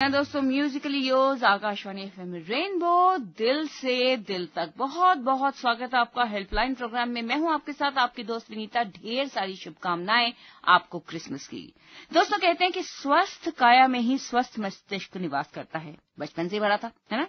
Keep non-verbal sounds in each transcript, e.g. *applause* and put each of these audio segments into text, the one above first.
दोस्तों musically yours Akashvani F M rainbow दिल से दिल तक। बहुत बहुत स्वागत है आपका हेल्पलाइन प्रोग्राम में। मैं हूँ आपके साथ आपकी दोस्त विनीता। ढेर सारी शुभकामनाएँ आपको क्रिसमस की। दोस्तों, कहते हैं कि स्वस्थ काया में ही स्वस्थ मस्तिष्क निवास करता है। बचपन से बड़ा था, है ना?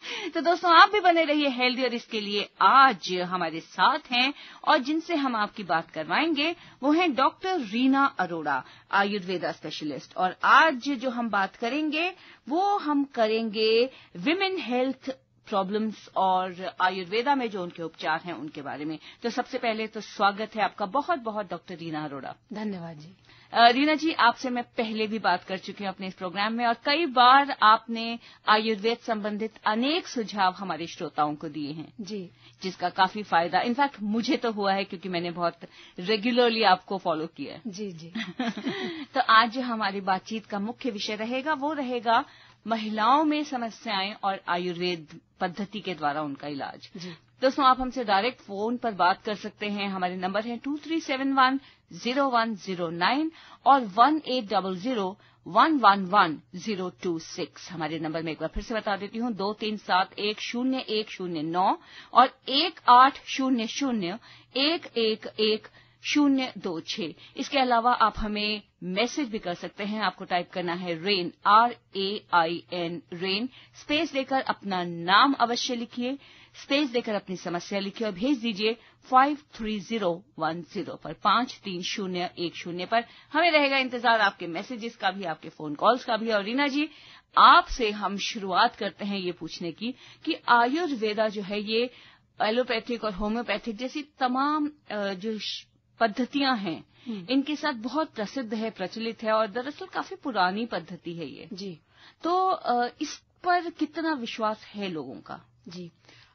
*laughs* तो दोस्तों, आप भी बने रहिए हेल्दी और इसके लिए आज हमारे साथ हैं और जिनसे हम आपकी बात करवाएँगे, वो हैं डॉक्टर रीना अरोड़ा, आयुर्वेदा स्पेशलिस्ट और आज जो हम बात करेंगे, वो हम करेंगे विमेन हेल्थ प्रॉब्लम्स और आयुर्वेदा में जो उनके उपचार हैं, उनके बारे में। तो सबसे पहले तो स्वागत है आपका बहुत बहुत डॉक्टर रीना अरोड़ा। धन्यवाद जी। रीना जी आपसे मैं पहले भी बात कर चुकी हूँ अपने इस प्रोग्राम में और कई बार आपने आयुर्वेद संबंधित अनेक सुझाव हमारे श्रोताओं को दिए हैं। जी। जिसका काफ़ी फ़ायदा इनफैक्ट मुझे तो हुआ है क्योंकि मैंने बहुत रेगुलरली आपको फॉलो किया है। जी जी। *laughs* तो आज जो हमारी बातचीत का मुख्य विषय रहेगा वो रहेगा महिलाओं में समस्याएँ और आयुर्वेद पद्धति के द्वारा उनका इलाज। जी। दोस्तों आप हमसे डायरेक्ट फ़ोन पर बात कर सकते हैं। हमारे नंबर है two three seven one zero one zero nine और one eight double zero one one one zero two six हमारे नंबर में एक बार फिर से बता देती हूँ, दो तीन सात एक शून्य एक शून्य नौ और एक आठ शून्य शून्य एक एक एक शून्य दो छह। इसके अलावा आप हमें मैसेज भी कर सकते हैं, आपको टाइप करना है rain R A I N rain. Space देकर अपना नाम अवश्य लिखिए। स्पेस देकर अपनी समस्या लिखिए और भेज दीजिए five three zero one zero पर पाँच तीन शून्य एक शून्य पर। हमें रहेगा इंतज़ार आपके मैसेजेस का भी आपके फ़ोन कॉल्स का भी। और रीना जी आपसे हम शुरुआत करते हैं ये पूछने की कि आयुर्वेदा जो है ये एलोपैथिक और होम्योपैथिक जैसी तमाम जो पद्धतियाँ हैं इनके साथ बहुत प्रसिद्ध है प्रचलित है और दरअसल काफ़ी पुरानी पद्धति है ये। जी। तो इस पर कितना विश्वास है लोगों का? जी।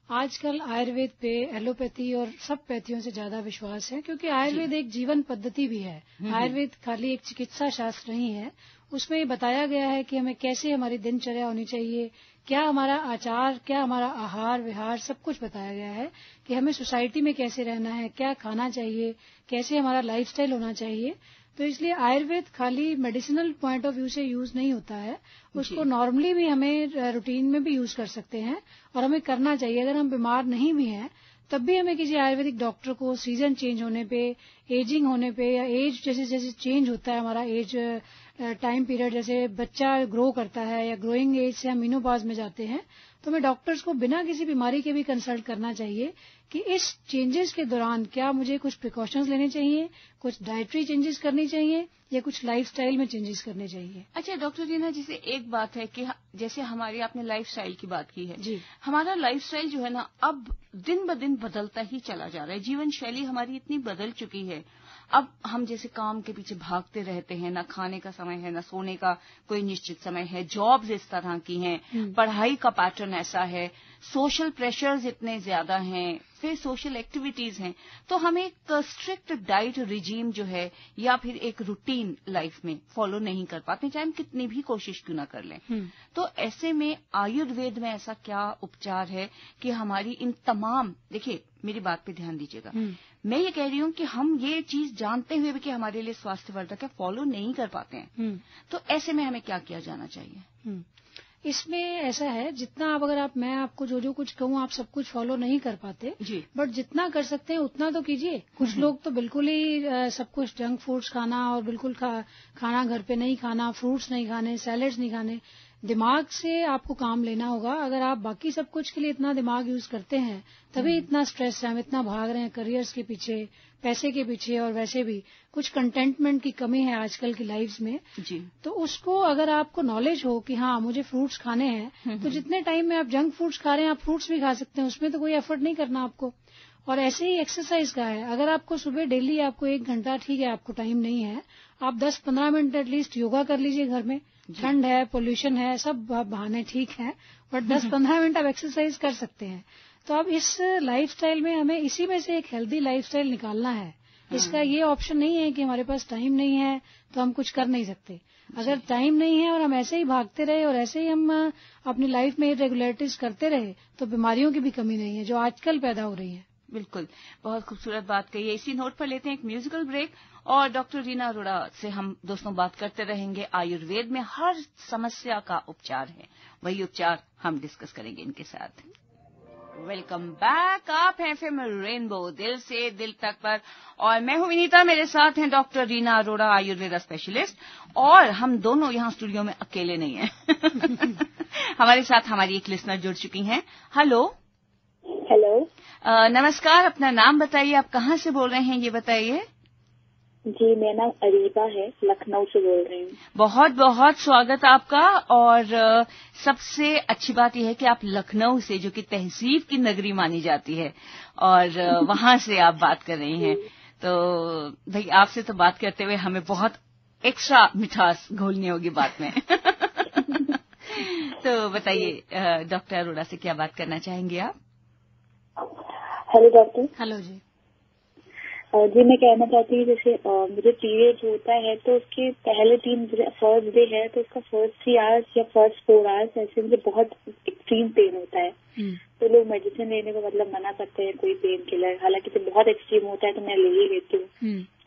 आजकल आयुर्वेद पे एलोपैथी और सब पैथियों से ज़्यादा विश्वास है क्योंकि आयुर्वेद एक जीवन पद्धति भी है। आयुर्वेद खाली एक चिकित्सा शास्त्र नहीं है। उसमें ये बताया गया है कि हमें कैसे हमारी दिनचर्या होनी चाहिए क्या हमारा आचार क्या हमारा आहार विहार सब कुछ बताया गया है कि हमें सोसाइटी में कैसे रहना है क्या खाना चाहिए कैसे हमारा लाइफस्टाइल होना चाहिए। तो इसलिए आयुर्वेद खाली मेडिसिनल पॉइंट ऑफ़ व्यू से यूज़ नहीं होता है। उसको नॉर्मली भी हमें रूटीन में भी यूज़ कर सकते हैं और हमें करना चाहिए। अगर हम बीमार नहीं भी हैं तब भी हमें किसी आयुर्वेदिक डॉक्टर को सीज़न चेंज होने पे एजिंग होने पे या एज जैसे जैसे चेंज होता है हमारा एज टाइम पीरियड जैसे बच्चा ग्रो करता है या ग्रोइंग एज से हम मीनोपाज में जाते हैं तो हमें डॉक्टर्स को बिना किसी बीमारी के भी कंसल्ट करना चाहिए कि इस चेंजेस के दौरान क्या मुझे कुछ प्रिकॉशंस लेने चाहिए कुछ डाइटरी चेंजेस करनी चाहिए या कुछ लाइफस्टाइल में चेंजेस करने चाहिए। अच्छा डॉक्टर रीना जैसे एक बात है कि जैसे हमारी आपने लाइफस्टाइल की बात की है। जी। हमारा लाइफस्टाइल जो है ना अब दिन ब दिन बदलता ही चला जा रहा है। जीवन शैली हमारी इतनी बदल चुकी है। अब हम जैसे काम के पीछे भागते रहते हैं ना खाने का समय है ना सोने का कोई निश्चित समय है जॉब्स इस तरह की हैं पढ़ाई का पैटर्न ऐसा है सोशल प्रेशर्स इतने ज़्यादा हैं फिर सोशल एक्टिविटीज़ हैं तो हम एक स्ट्रिक्ट डाइट रिजीम जो है या फिर एक रूटीन लाइफ में फॉलो नहीं कर पाते चाहे हम कितनी भी कोशिश क्यों ना कर लें। तो ऐसे में आयुर्वेद में ऐसा क्या उपचार है कि हमारी इन तमाम देखिए मेरी बात पे ध्यान दीजिएगा। मैं ये कह रही हूँ कि हम ये चीज़ जानते हुए भी कि हमारे लिए स्वास्थ्यवर्धक है फॉलो नहीं कर पाते हैं। तो ऐसे में हमें क्या किया जाना चाहिए? इसमें ऐसा है जितना आप अगर आप मैं आपको जो जो कुछ कहूँ आप सब कुछ फॉलो नहीं कर पाते। जी। बट जितना कर सकते हैं उतना तो कीजिए। कुछ लोग तो बिल्कुल ही आ, सब कुछ जंक फूड्स खाना और बिल्कुल खा, खाना घर पे नहीं खाना फ्रूट्स नहीं खाने सैलेड्स नहीं खाने दिमाग से आपको काम लेना होगा। अगर आप बाकी सब कुछ के लिए इतना दिमाग यूज़ करते हैं तभी इतना स्ट्रेस है हम इतना भाग रहे हैं करियर्स के पीछे पैसे के पीछे और वैसे भी कुछ कंटेंटमेंट की कमी है आजकल की लाइफ में। जी। तो उसको अगर आपको नॉलेज हो कि हाँ मुझे फ्रूट्स खाने हैं तो जितने टाइम में आप जंक फूड्स खा रहे हैं आप फ्रूट्स भी खा सकते हैं। उसमें तो कोई एफर्ट नहीं करना आपको। और ऐसे ही एक्सरसाइज का है। अगर आपको सुबह डेली आपको एक घंटा ठीक है आपको टाइम नहीं है आप 10-15 मिनट एटलीस्ट योगा कर लीजिए घर में। ठंड है पोल्यूशन है सब बहाने ठीक है बट 10-15 मिनट आप एक्सरसाइज कर सकते हैं। तो अब इस लाइफस्टाइल में हमें इसी में से एक हेल्दी लाइफस्टाइल निकालना है। इसका ये ऑप्शन नहीं है कि हमारे पास टाइम नहीं है तो हम कुछ कर नहीं सकते। अगर टाइम नहीं है और हम ऐसे ही भागते रहे और ऐसे ही हम अपनी लाइफ में रेगुलरिटीज करते रहे तो बीमारियों की भी कमी नहीं है जो आजकल पैदा हो रही है। बिल्कुल। बहुत खूबसूरत बात कही है। इसी नोट पर लेते हैं एक म्यूजिकल ब्रेक और डॉक्टर रीना अरोड़ा से हम दोस्तों बात करते रहेंगे। आयुर्वेद में हर समस्या का उपचार है। वही उपचार हम डिस्कस करेंगे इनके साथ। वेलकम बैक आप हैं फ़िल्म रेनबो दिल से दिल तक पर। और मैं हूँ विनीता। मेरे साथ हैं डॉक्टर रीना अरोड़ा, आयुर्वेदा स्पेशलिस्ट और हम दोनों यहाँ स्टूडियो में अकेले नहीं हैं। *laughs* हमारे साथ हमारी एक लिसनर जुड़ चुकी हैं। हेलो हेलो नमस्कार अपना नाम बताइए आप कहाँ से बोल रहे हैं ये बताइए? जी मेरा नाम अरीबा है लखनऊ से बोल रही हूँ। बहुत बहुत स्वागत आपका और सबसे अच्छी बात यह है कि आप लखनऊ से जो कि तहसीब की नगरी मानी जाती है और *laughs* वहाँ से आप बात कर रही हैं। तो भाई आपसे तो बात करते हुए हमें बहुत एक्स्ट्रा मिठास घोलनी होगी बात में। *laughs* *laughs* तो बताइए डॉक्टर अरोड़ा से क्या बात करना चाहेंगे आप? Hello doctor. हेलो जी। जी मैं कहना चाहती हूँ जैसे मुझे पीरियड होता है तो उसके पहले तीन फ़र्स्ट डे है तो उसका फ़र्स्ट थ्री आवर्स या फ़र्स्ट फोर आवर्स ऐसे मुझे बहुत एक्सट्रीम पेन होता है। तो लोग मेडिसिन लेने को मतलब मना करते हैं कोई पेन किलर हालाँकि तो बहुत एक्सट्रीम होता है तो मैं ले ही लेती हूँ।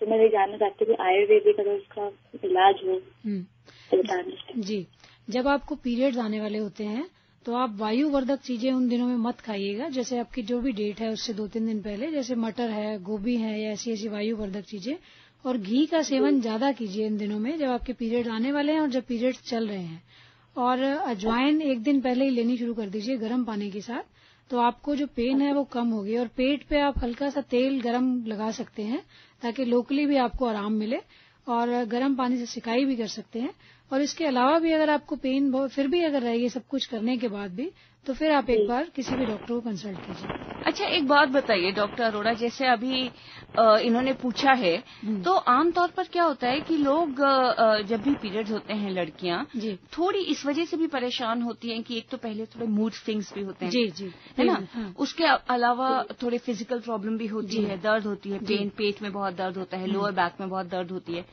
तो मैं ये जानना चाहती हूँ कि आयुर्वेदिक अगर उसका इलाज हो तो बताना जी जब आपको पीरियड्स आने वाले होते हैं तो आप वायुवर्धक चीज़ें उन दिनों में मत खाइएगा। जैसे आपकी जो भी डेट है उससे दो तीन दिन पहले, जैसे मटर है, गोभी है, या ऐसी ऐसी वायुवर्धक चीज़ें। और घी का सेवन ज़्यादा कीजिए इन दिनों में, जब आपके पीरियड आने वाले हैं और जब पीरियड्स चल रहे हैं। और अजवाइन एक दिन पहले ही लेनी शुरू कर दीजिए गर्म पानी के साथ। तो आपको जो पेन है वो कम होगी और पेट पे आप हल्का सा तेल गरम लगा सकते हैं, ताकि लोकली भी आपको आराम मिले। और गर्म पानी से सिकाई भी कर सकते हैं। और इसके अलावा भी अगर आपको पेन फिर भी अगर रहेगी सब कुछ करने के बाद भी तो फिर आप एक बार किसी भी डॉक्टर को कंसल्ट कीजिए। अच्छा एक बात बताइए डॉक्टर अरोड़ा जैसे अभी इन्होंने पूछा है तो आमतौर पर क्या होता है कि लोग जब भी पीरियड्स होते हैं लड़कियाँ थोड़ी इस वजह से भी परेशान होती हैं कि एक तो पहले थोड़े मूड स्विंग्स भी होते हैं जी जी। है ना? हाँ। उसके अलावा थोड़े फ़िज़िकल प्रॉब्लम भी होती है दर्द होती है पेन पेट में बहुत दर्द होता है लोअर बैक में बहुत दर्द होती है।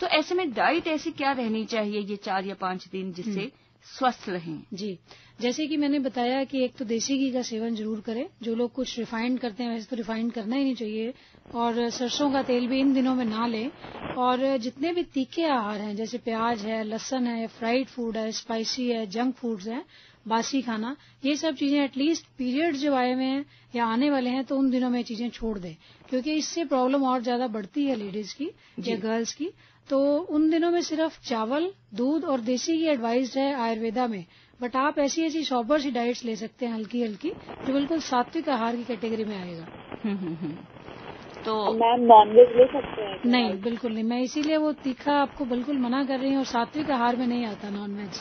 तो ऐसे में डाइट ऐसी क्या रहनी चाहिए ये चार या पाँच दिन जिससे स्वस्थ रहें। जी जैसे कि मैंने बताया कि एक तो देसी घी का सेवन ज़रूर करें जो लोग कुछ रिफाइंड करते हैं वैसे तो रिफाइंड करना ही नहीं चाहिए और सरसों का तेल भी इन दिनों में ना लें और जितने भी तीखे आहार हैं जैसे प्याज है लहसन है फ्राइड फ़ूड है स्पाइसी है जंक फूड्स हैं बासी खाना ये सब चीज़ें एटलीस्ट पीरियड जब आए हुए हैं या आने वाले हैं तो उन दिनों में चीज़ें छोड़ दें क्योंकि इससे प्रॉब्लम और ज़्यादा बढ़ती है लेडीज़ की या गर्ल्स की तो उन दिनों में सिर्फ़ चावल दूध और देसी ही एडवाइज है आयुर्वेदा में। बट आप ऐसी ऐसी सॉबर सी डाइट्स ले सकते हैं हल्की हल्की जो बिल्कुल सात्विक आहार की कैटेगरी में आएगा। तो मैम नॉनवेज ले सकते हैं नहीं बिल्कुल नहीं। मैं इसीलिए वो तीखा आपको बिल्कुल मना कर रही हूँ और सात्विक आहार में नहीं आता नॉनवेज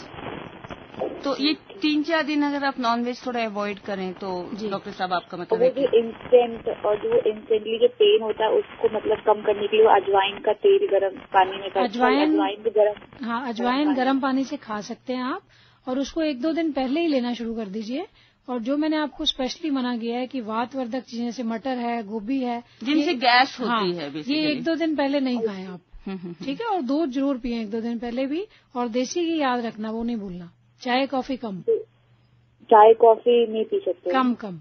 तो ये तीन चार दिन अगर आप नॉनवेज थोड़ा अवॉइड करें तो डॉक्टर साहब आपका मतलब वो जो इंस्टेंट और जो इंस्टेंटली जो पेन होता है उसको मतलब कम करने के लिए अजवाइन का तेल गर्म पानी में अजवाइन अजवाइन भी गर्म हाँ अजवाइन गर्म पानी से खा सकते हैं आप। और उसको एक दो दिन पहले ही लेना शुरू कर दीजिए। और जो मैंने आपको स्पेशली मना किया है कि वातवर्धक चीज़ें जैसे मटर है गोभी है जिनसे गैस होती हाँ, है ये एक दो दिन पहले नहीं खाएँ आप। ठीक है? और दूध ज़रूर पिए एक दो दिन पहले भी। और देसी घी याद रखना वो नहीं भूलना। चाय कॉफ़ी कम। चाय कॉफ़ी नहीं पी सकते। कम कम।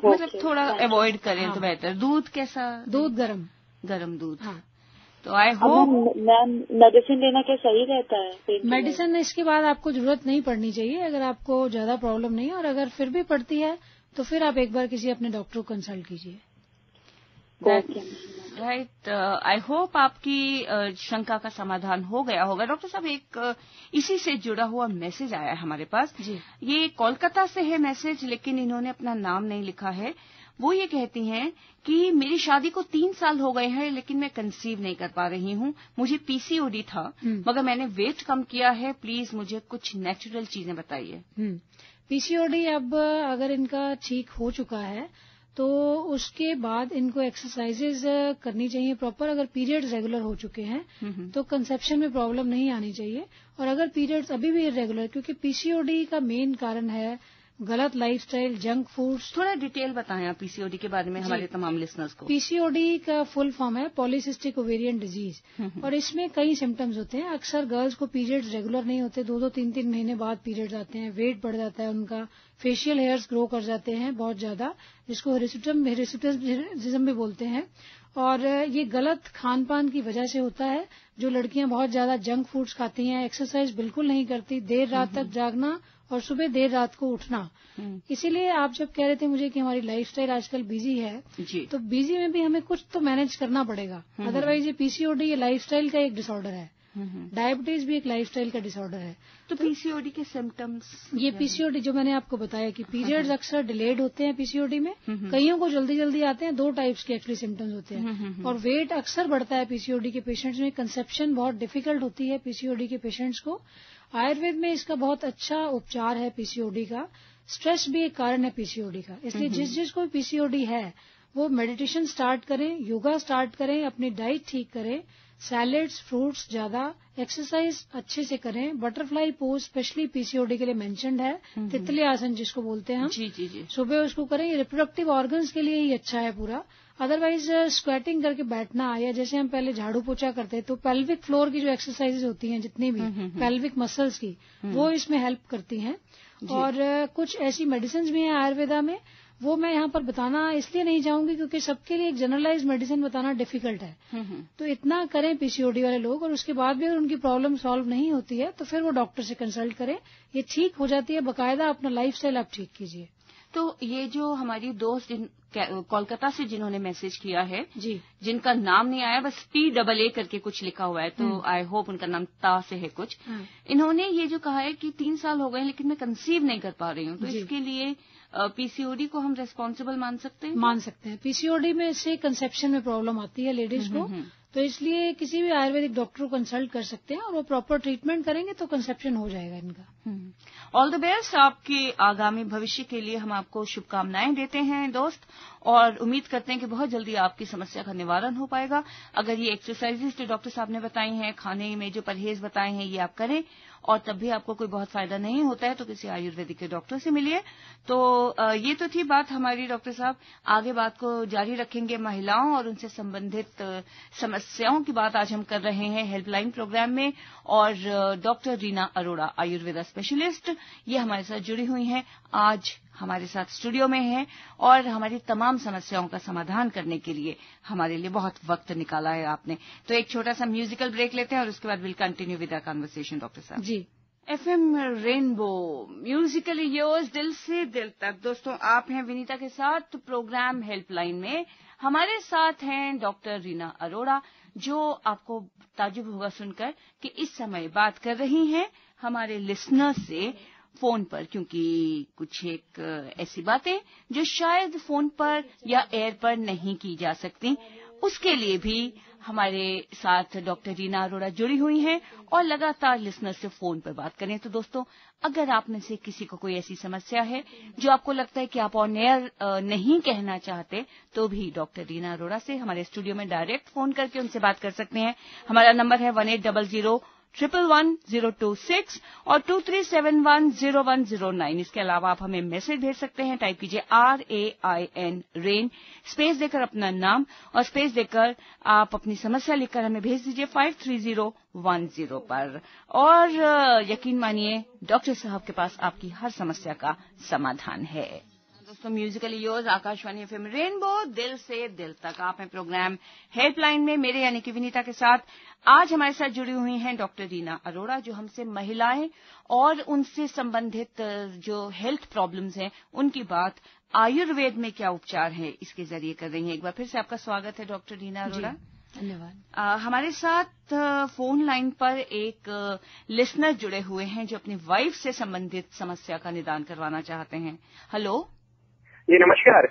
मतलब थोड़ा अवॉइड करें हाँ। तो बेहतर दूध कैसा? दूध गरम। गरम दूध। हाँ। तो आई होप मैम मेडिसिन लेना क्या सही रहता है? मेडिसिन इसके बाद आपको ज़रूरत नहीं पड़नी चाहिए। अगर आपको ज़्यादा प्रॉब्लम नहीं है और अगर फिर भी पड़ती है तो फिर आप एक बार किसी अपने डॉक्टर को कंसल्ट कीजिए। राइट आई होप आपकी uh, शंका का समाधान हो गया होगा। डॉक्टर साहब एक uh, इसी से जुड़ा हुआ मैसेज आया है हमारे पास। जी। ये कोलकाता से है मैसेज लेकिन इन्होंने अपना नाम नहीं लिखा है। वो ये कहती हैं कि मेरी शादी को तीन साल हो गए हैं लेकिन मैं कंसीव नहीं कर पा रही हूँ। मुझे पीसीओडी था मगर मैंने वेट कम किया है। प्लीज़ मुझे कुछ नेचुरल चीज़ें बताइए। पीसीओडी अब अगर इनका ठीक हो चुका है तो उसके बाद इनको एक्सरसाइजेज करनी चाहिए प्रॉपर अगर पीरियड्स रेगुलर हो चुके हैं तो कंसेप्शन में प्रॉब्लम नहीं आनी चाहिए। और अगर पीरियड्स अभी भी इरेगुलर क्योंकि पीसीओडी का मेन कारण है गलत लाइफस्टाइल जंक फूड्स थोड़ा डिटेल बताएँ आप पीसीओडी के बारे में हमारे तमाम लिसनर्स को। पीसीओडी का फुल फॉर्म है पॉलिसिस्टिक ओवेरियन डिज़ीज़ और इसमें कई सिम्टम्स होते हैं। अक्सर गर्ल्स को पीरियड्स रेगुलर नहीं होते। दो दो तीन तीन महीने बाद पीरियड्स आते हैं। वेट बढ़ जाता है उनका। फेशियल हेयर्स ग्रो कर जाते हैं बहुत ज़्यादा जिसको हेरिसिटिज्म भी बोलते हैं। और ये गलत खान पान की वजह से होता है। जो लड़कियाँ बहुत ज़्यादा जंक फूड्स खाती हैं एक्सरसाइज बिल्कुल नहीं करती। देर रात तक जागना और सुबह देर रात को उठना। इसीलिए आप जब कह रहे थे मुझे कि हमारी लाइफस्टाइल आजकल बिज़ी है जी। तो बिज़ी में भी हमें कुछ तो मैनेज करना पड़ेगा। अदरवाइज़ ये पीसीओडी ये लाइफस्टाइल का एक डिसऑर्डर है। डायबिटीज़ भी एक लाइफस्टाइल का डिसऑर्डर है। तो पीसीओडी के सिम्टम्स ये पीसीओडी जो मैंने आपको बताया कि पीरियड्स अक्सर डिलेड होते हैं पीसीओडी में। कईयों को जल्दी जल्दी आते हैं दो टाइप्स के एक्चुअली सिम्टम्स होते हैं। और वेट अक्सर बढ़ता है पीसीओडी के पेशेंट्स में। कंसेप्शन बहुत डिफ़िकल्ट होती है पीसीओडी के पेशेंट्स को। आयुर्वेद में इसका बहुत अच्छा उपचार है पीसीओडी का। स्ट्रेस भी एक कारण है पीसीओडी का। इसलिए जिस जिसको पीसीओडी है वो मेडिटेशन स्टार्ट करें योगा स्टार्ट करें अपनी डाइट ठीक करें सैलेड्स फ्रूट्स ज़्यादा एक्सरसाइज अच्छे से करें। बटरफ्लाई पोज स्पेशली पीसीओडी के लिए मेंशनड है। तितली आसन जिसको बोलते हैं हम। जी जी जी। सुबह उसको करें ये रिप्रोडक्टिव ऑर्गन्स के लिए ही अच्छा है पूरा। अदरवाइज़ स्क्वेटिंग करके बैठना या जैसे हम पहले झाड़ू पोछा करते तो पेल्विक फ्लोर की जो एक्सरसाइजेज होती हैं जितनी भी पेल्विक मसल्स की वो इसमें हेल्प करती हैं। और कुछ ऐसी मेडिसिन भी हैं आयुर्वेदा में वो मैं यहाँ पर बताना इसलिए नहीं चाहूँगी क्योंकि सबके लिए एक जनरलाइज मेडिसिन बताना डिफ़िकल्ट है। तो इतना करें पीसीओडी वाले लोग और उसके बाद भी अगर उनकी प्रॉब्लम सॉल्व नहीं होती है तो फिर वो डॉक्टर से कंसल्ट करें। ये ठीक हो जाती है बकायदा अपना लाइफ आप ठीक कीजिए। तो ये जो हमारी दोस्त कोलकाता से जिन्होंने मैसेज किया है जी। जिनका नाम नहीं आया बस टी डबल ए करके कुछ लिखा हुआ है तो आई होप उनका नाम ता से है कुछ। इन्होंने ये जो कहा है कि तीन साल हो गए लेकिन मैं कंसीव नहीं कर पा रही हूँ तो इसके लिए पीसीओडी को हम रेस्पॉन्सिबल मान सकते हैं? मान सकते हैं। पीसीओडी में से कंसेप्शन में प्रॉब्लम आती है लेडीज़ को। तो इसलिए किसी भी आयुर्वेदिक डॉक्टर को कंसल्ट कर सकते हैं और वो प्रॉपर ट्रीटमेंट करेंगे तो कंसेप्शन हो जाएगा इनका। ऑल द बेस्ट आपके आगामी भविष्य के लिए हम आपको शुभकामनाएँ देते हैं, दोस्त। और उम्मीद करते हैं कि बहुत जल्दी आपकी समस्या का निवारण हो पाएगा। अगर ये एक्सरसाइजेज जो डॉक्टर साहब ने बताई हैं, खाने में जो परहेज बताए हैं, ये आप करें, और तब भी आपको कोई बहुत फ़ायदा नहीं होता है तो किसी आयुर्वेदिक के डॉक्टर से मिलिए। तो ये तो थी बात हमारी डॉक्टर साहब। आगे बात को जारी रखेंगे महिलाओं और उनसे संबंधित समस्याओं की बात आज हम कर रहे हैं हेल्पलाइन प्रोग्राम में। और डॉक्टर रीना अरोड़ा, आयुर्वेदा स्पेशलिस्ट ये हमारे साथ जुड़ी हुई हैं। आज हमारे साथ स्टूडियो में हैं और हमारी तमाम समस्याओं का समाधान करने के लिए हमारे लिए बहुत वक्त निकाला है आपने। तो एक छोटा सा म्यूजिकल ब्रेक लेते हैं और उसके बाद will continue with conversation doctor साहब। जी। एफएम रेनबो म्यूजिकली योर्स दिल से दिल तक। दोस्तों, आप हैं विनीता के साथ प्रोग्राम हेल्पलाइन में। हमारे साथ हैं डॉक्टर रीना अरोड़ा, जो आपको ताजुब होगा सुनकर कि इस समय बात कर रही हैं हमारे लिसनर से। फ़ोन पर, क्योंकि कुछ एक, ऐसी बातें जो शायद फ़ोन पर या एयर पर नहीं की जा सकती। उसके लिए भी हमारे साथ डॉक्टर रीना अरोड़ा जुड़ी हुई हैं और लगातार लिसनर से फ़ोन पर बात करें। तो दोस्तों, अगर आप में से किसी को कोई ऐसी समस्या है जो आपको लगता है कि आप ऑन एयर नहीं कहना चाहते तो भी डॉक्टर रीना अरोड़ा से हमारे स्टूडियो में डायरेक्ट फ़ोन करके उनसे बात कर सकते हैं। हमारा नंबर है one eight double zero triple one zero two six और two three seven one zero one zero nine इसके अलावा आप हमें मैसेज भेज सकते हैं टाइप कीजिए R A I N rain space देकर अपना नाम और स्पेस देकर आप अपनी समस्या लिखकर हमें भेज दीजिए five three zero one zero पर। और यकीन मानिए डॉक्टर साहब के पास आपकी हर समस्या का समाधान है। दोस्तों musically yours Akashvani FM rainbow दिल से दिल तक आप हैं प्रोग्राम हेल्पलाइन में मेरे यानी कि विनीता के साथ। आज हमारे साथ जुड़ी हुई हैं डॉक्टर रीना अरोड़ा जो हमसे महिलाएँ और उनसे संबंधित जो हेल्थ प्रॉब्लम्स हैं उनकी बात आयुर्वेद में क्या उपचार है इसके ज़रिए कर रही हैं। एक बार फिर से आपका स्वागत है डॉक्टर रीना अरोड़ा धन्यवाद। हमारे साथ फ़ोन लाइन पर एक लिसनर जुड़े हुए हैं जो अपनी वाइफ से संबंधित समस्या का निदान करवाना चाहते हैं। हेलो जी नमस्कार।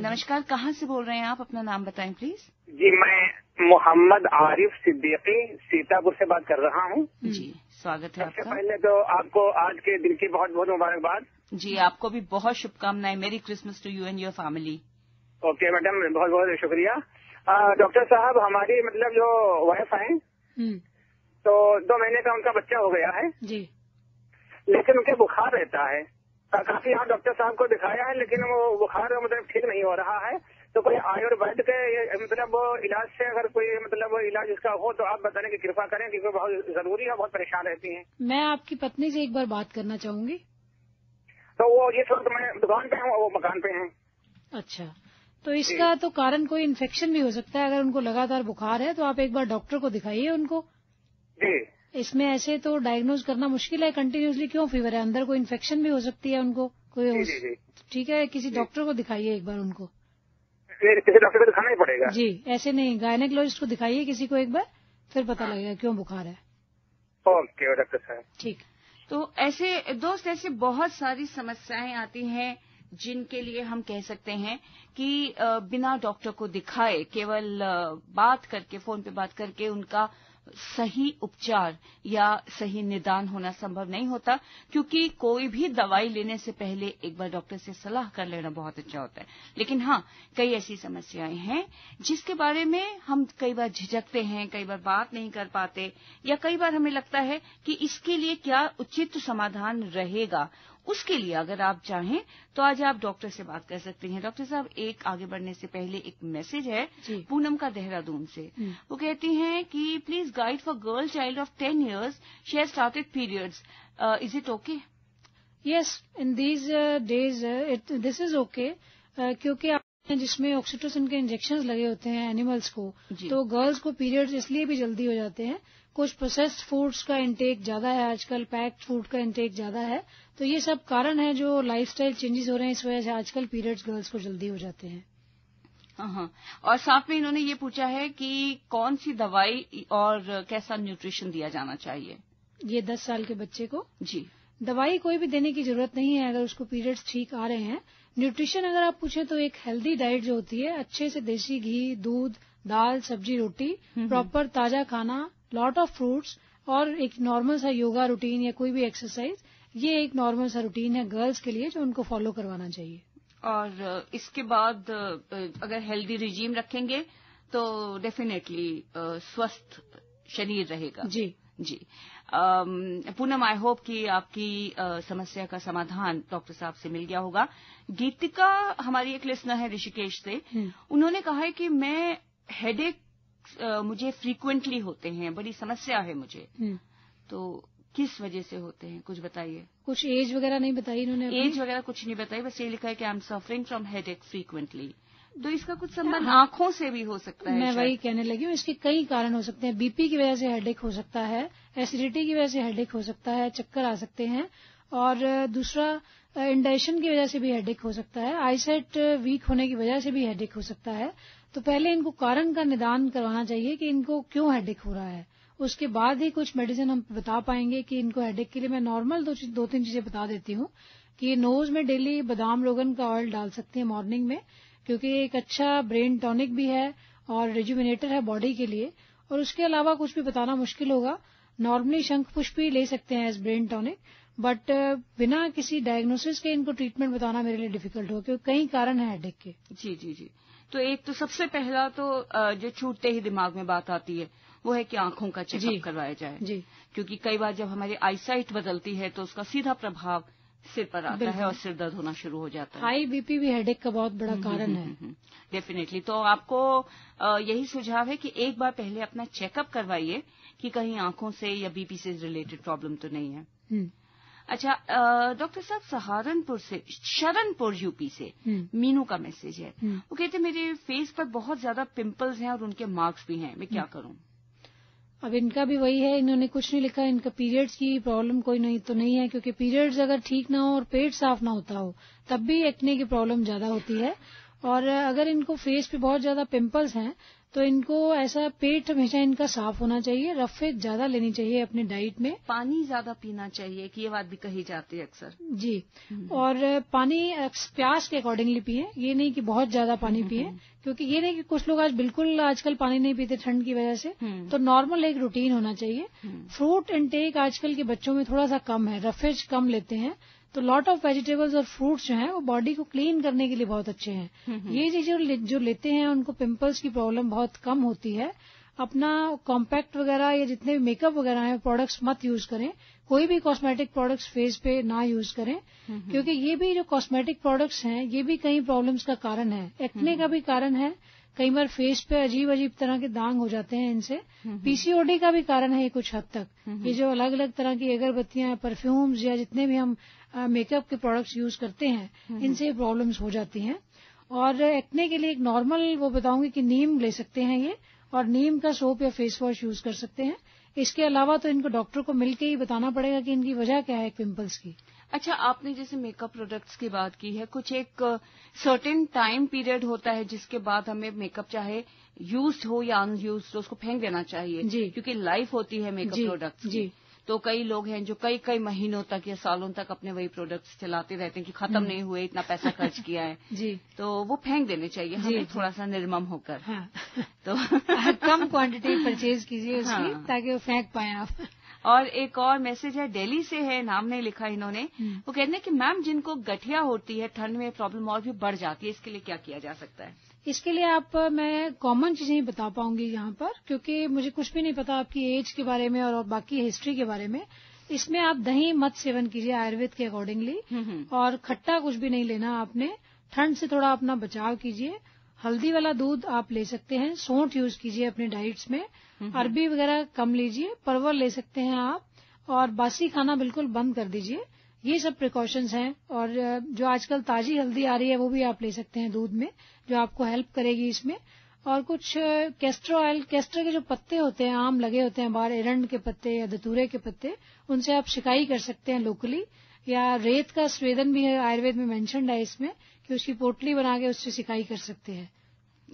नमस्कार। कहाँ से बोल रहे हैं आप? अपना नाम बताएँ प्लीज़ जी मैं मोहम्मद आरिफ सिद्दीकी सीतापुर से बात कर रहा हूँ। जी स्वागत है सबसे आपका। पहले तो आपको आज के दिन की बहुत बहुत मुबारकबाद। जी आपको भी बहुत शुभकामनाएँ। Merry Christmas to you and your family okay madam बहुत बहुत शुक्रिया। डॉक्टर साहब हमारी मतलब जो वाइफ है तो दो महीने का उनका बच्चा हो गया है। जी। लेकिन उनके बुखार रहता है। काफ़ी यहाँ डॉक्टर साहब को दिखाया है लेकिन वो बुखार मतलब ठीक नहीं हो रहा है। तो कोई आयुर्वेद के मतलब इलाज से अगर कोई मतलब इलाज इसका हो तो आप बताने की कृपा करें क्योंकि बहुत ज़रूरी है बहुत परेशान रहती हैं। मैं आपकी पत्नी से एक बार बात करना चाहूँगी। तो वो इस वक्त मैं दुकान पे हूँ वो मकान पे हैं। अच्छा। तो इसका तो कारण कोई इन्फेक्शन भी हो सकता है अगर उनको लगातार बुखार है तो आप एक बार डॉक्टर को दिखाइए उनको। जी। इसमें ऐसे तो डायग्नोज करना मुश्किल है कंटिन्यूसली क्यों फीवर है? अंदर कोई इन्फेक्शन भी हो सकती है उनको? कोई जी जी जी। ठीक है किसी डॉक्टर को दिखाइए एक बार उनको। किसी डॉक्टर को दिखाना ही पड़ेगा। जी ऐसे नहीं गायनेकोलॉजिस्ट को दिखाइए किसी को एक बार फिर पता लगेगा क्यों बुखार है। ओके डॉक्टर साहब। ठीक। तो ऐसे दोस्त ऐसे बहुत सारी समस्याएँ आती हैं जिनके लिए हम कह सकते हैं कि बिना डॉक्टर को दिखाए केवल बात करके फ़ोन पे बात करके उनका सही उपचार या सही निदान होना संभव नहीं होता, क्योंकि कोई भी दवाई लेने से पहले एक बार डॉक्टर से सलाह कर लेना बहुत अच्छा होता है। लेकिन हाँ कई ऐसी समस्याएँ हैं, जिसके बारे में हम कई बार झिझकते हैं, कई बार बात नहीं कर पाते, या कई बार हमें लगता है कि इसके लिए क्या उचित समाधान रहेगा। उसके लिए अगर आप चाहें तो आज आप डॉक्टर से बात कर सकते हैं। डॉक्टर साहब एक आगे बढ़ने से पहले एक मैसेज है पूनम का देहरादून से। हम्म। वो कहती हैं कि please guide for girl child of ten years share started periods is it okay yes in these days this is okay क्योंकि आपने जिसमें ऑक्सीटोसिन के इंजेक्शन लगे होते हैं एनिमल्स को तो गर्ल्स को पीरियड्स इसलिए भी जल्दी हो जाते हैं कुछ प्रोसेस्ड फूड्स का इंटेक ज़्यादा है आजकल पैक्ड फ़ूड का इंटेक ज़्यादा है तो ये सब कारण है जो लाइफस्टाइल चेंजेस हो रहे हैं इस वजह से आजकल पीरियड्स गर्ल्स को जल्दी हो जाते हैं। हाँ हाँ। और साथ में इन्होंने ये पूछा है कि कौन सी दवाई और कैसा न्यूट्रिशन दिया जाना चाहिए? ये दस साल के बच्चे को? जी। दवाई कोई भी देने की ज़रूरत नहीं है अगर उसको पीरियड्स ठीक आ रहे हैं। न्यूट्रिशन अगर आप पूछें तो एक हेल्दी डाइट जो होती है अच्छे से देसी घी दूध दाल सब्ज़ी रोटी प्रॉपर ताज़ा खाना लॉट ऑफ़ फ्रूट्स और एक नॉर्मल सा योगा रूटीन या कोई भी एक्सरसाइज ये एक नॉर्मल सा रूटीन है गर्ल्स के लिए जो उनको फॉलो करवाना चाहिए। और इसके बाद अगर हेल्दी रिजीम रखेंगे तो डेफिनेटली स्वस्थ शरीर रहेगा। जी। जी। पूनम आई होप कि आपकी समस्या का समाधान डॉक्टर साहब से मिल गया होगा। गीतिका हमारी एक लिस्नर है ऋषिकेश से। हम्म। उन्होंने कहा है कि मैं हेडेक मुझे फ्रीक्वेंटली होते हैं बड़ी समस्या है मुझे। हम्म। तो किस वजह से होते हैं कुछ बताइए? कुछ एज वगैरह नहीं बताई इन्होंने एज वगैरह कुछ नहीं बताई बस ये लिखा है कि I am suffering from headache frequently तो इसका कुछ संबंध आँखों से भी हो सकता है मैं वही कहने लगी हूँ इसके कई कारण हो सकते हैं। बीपी की वजह से हेडेक हो सकता है एसिडिटी की वजह से हेडेक हो सकता है चक्कर आ सकते हैं। और दूसरा इंडाइशन की वजह से भी हेडेक हो सकता है। आईसेट वीक होने की वजह से भी हेडेक हो सकता है। तो पहले इनको कारण का निदान करवाना चाहिए कि इनको क्यों हेडेक हो रहा है। उसके बाद ही कुछ मेडिसिन हम बता पाएँगे कि इनको हेडेक के लिए मैं नॉर्मल दो, दो तीन चीज़ें बता देती हूँ कि नोज़ में डेली बादाम रोगन का ऑयल डाल सकते हैं मॉर्निंग में क्योंकि एक अच्छा ब्रेन टॉनिक भी है और रिजुमिनेटर है बॉडी के लिए। और उसके अलावा कुछ भी बताना मुश्किल होगा। नॉर्मली शंख पुष्प भी ले सकते हैं एज ब्रेन टॉनिक बट बिना किसी डायग्नोसिस के इनको ट्रीटमेंट बताना मेरे लिए डिफ़िकल्ट हो क्योंकि कई कारण है हेडेक के। जी जी जी। तो एक तो सबसे पहला तो जो छूटते ही दिमाग में बात आती है वो है कि आँखों का चेकअप करवाया जाए। जी। क्योंकि कई बार जब हमारी आईसाइट बदलती है तो उसका सीधा प्रभाव सिर पर आता है और सिर दर्द होना शुरू हो जाता है। हाई बीपी भी हेडेक का बहुत बड़ा कारण है। डेफिनेटली तो आपको यही सुझाव है कि एक बार पहले अपना चेकअप करवाइए कि कहीं आँखों से या बीपी से रिलेटेड प्रॉब्लम तो नहीं है। हम्म, अच्छा डॉक्टर साहब सहारनपुर से शरणपुर यूपी से हम्म, मीनू का मैसेज है। हम्म। वो कहते मेरे फेस पर बहुत ज़्यादा पिंपल्स हैं और उनके मार्क्स भी हैं। मैं क्या करूँ? अब इनका भी वही है इन्होंने कुछ नहीं लिखा इनका पीरियड्स की प्रॉब्लम कोई नहीं तो नहीं है क्योंकि पीरियड्स अगर ठीक ना हो और पेट साफ़ ना होता हो तब भी एक्ने की प्रॉब्लम ज़्यादा होती है। और अगर इनको फेस पे बहुत ज़्यादा पिंपल्स हैं तो इनको ऐसा पेट हमेशा इनका साफ़ होना चाहिए रफेज ज़्यादा लेनी चाहिए अपनी डाइट में। पानी ज़्यादा पीना चाहिए कि ये बात भी कही जाती है अक्सर। जी। और पानी प्यास के अकॉर्डिंगली पिए ये नहीं कि बहुत ज़्यादा पानी पिए क्योंकि ये नहीं कि कुछ लोग आज बिल्कुल आजकल पानी नहीं पीते ठंड की वजह से। हम्म। तो नॉर्मल एक रूटीन होना चाहिए। हम्म। फ्रूट इनटेक आजकल के बच्चों में थोड़ा सा कम है रफेज कम लेते हैं। तो लॉट ऑफ़ वेजिटेबल्स और फ्रूट्स जो हैं वो बॉडी को क्लीन करने के लिए बहुत अच्छे हैं। ये चीज़ें जो लेते हैं उनको पिंपल्स की प्रॉब्लम बहुत कम होती है। अपना कॉम्पैक्ट वगैरह या जितने भी मेकअप वगैरह हैं प्रोडक्ट्स मत यूज़ करें। कोई भी कॉस्मेटिक प्रोडक्ट्स फेस पे ना यूज़ करें। क्योंकि ये भी जो कॉस्मेटिक प्रोडक्ट्स हैं ये भी कई प्रॉब्लम्स का कारण है। एक्ने का भी कारण है। कई बार फेस पे अजीब अजीब तरह के दाग हो जाते हैं इनसे। पीसीओडी का भी कारण है ये कुछ हद तक। ये जो अलग अलग तरह की अगरबत्तियाँ परफ्यूम्स या जितने भी हम मेकअप के प्रोडक्ट्स यूज़ करते हैं इनसे प्रॉब्लम्स हो जाती हैं। और एक्ने के लिए एक नॉर्मल वो बताऊँगी कि नीम ले सकते हैं ये और नीम का सोप या फेस वॉश यूज़ कर सकते हैं। इसके अलावा तो इनको डॉक्टर को मिलकर ही बताना पड़ेगा कि इनकी वजह क्या है पिंपल्स की। अच्छा आपने जैसे मेकअप प्रोडक्ट्स की बात की है कुछ एक सर्टेन टाइम पीरियड होता है जिसके बाद हमें मेकअप चाहे यूज़ हो या अनयूज तो उसको फेंक देना चाहिए। जी। क्योंकि लाइफ होती है मेकअप प्रोडक्ट्स जी। तो कई लोग हैं जो कई कई महीनों तक या सालों तक अपने वही प्रोडक्ट्स चलाते रहते हैं कि खत्म नहीं हुए इतना पैसा खर्च *laughs* किया है। जी। तो वो फेंक देने चाहिए हमें। थोड़ा सा निर्मम होकर। हाँ। *laughs* तो कम क्वांटिटी परचेज कीजिए उसकी हाँ। ताकि वो फेंक पाए आप। और एक और मैसेज है दिल्ली से है नाम नहीं लिखा इन्होंने। हम्म। वो कहते हैं कि मैम जिनको गठिया होती है ठंड में प्रॉब्लम और भी बढ़ जाती है इसके लिए क्या किया जा सकता है? इसके लिए आप मैं कॉमन चीज़ें ही बता पाऊँगी यहाँ पर क्योंकि मुझे कुछ भी नहीं पता आपकी एज के बारे में और बाकी हिस्ट्री के बारे में। इसमें आप दही मत सेवन कीजिए आयुर्वेद के अकॉर्डिंगली हम्म, और खट्टा कुछ भी नहीं लेना आपने। ठंड से थोड़ा अपना बचाव कीजिए। हल्दी वाला दूध आप ले सकते हैं। सौंठ यूज़ कीजिए अपने डाइट्स में। अरबी वगैरह कम लीजिए। परवल ले सकते हैं आप। और बासी खाना बिल्कुल बंद कर दीजिए। ये सब प्रिकॉशंस हैं और जो आजकल ताजी हल्दी आ रही है वो भी आप ले सकते हैं दूध में जो आपको हेल्प करेगी इसमें। और कुछ कैस्टर ऑयल कैस्टर के जो पत्ते होते हैं आम लगे होते हैं बाहर एरंड के पत्ते या धतूरे के पत्ते उनसे आप शिकाई कर सकते हैं लोकली या रेत का स्वेदन भी है आयुर्वेद में मेंशनड है इसमें कि उसकी पोटली बना के उससे सिकाई कर सकते हैं।